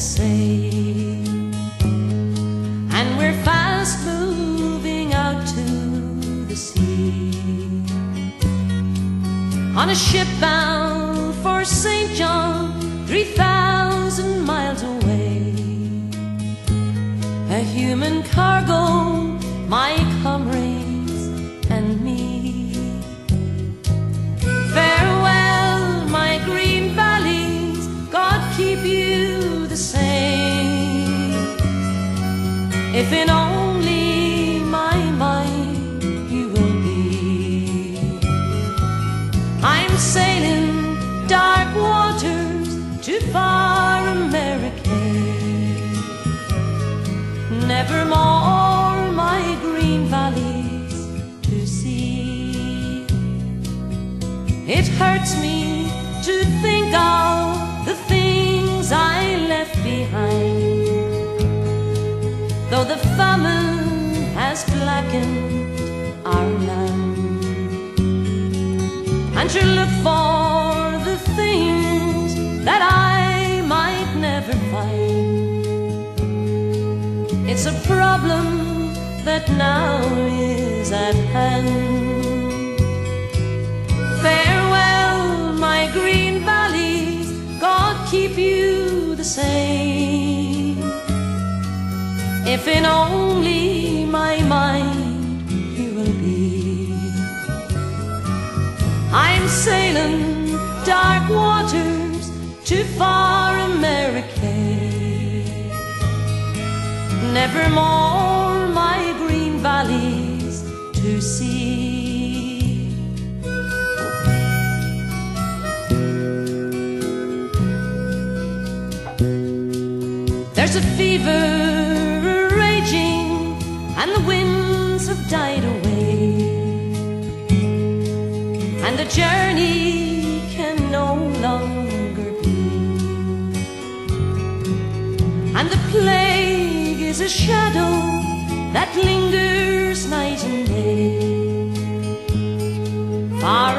same. And we're fast moving out to the sea. On a ship bound for St. John, 3,000 miles away. A human cargo, my comrades If in only my mind you will be, I'm sailing dark waters to far America. Nevermore my green valleys to see. It hurts me to think of the things I left behind. The famine has blackened our land. And to look for the things that I might never find. It's a problem that now is at hand. If in only my mind you will be, I'm sailing dark waters to far America. Nevermore my green valleys to see. There's a fever and the winds have died away, and the journey can no longer be, and the plague is a shadow that lingers night and day, far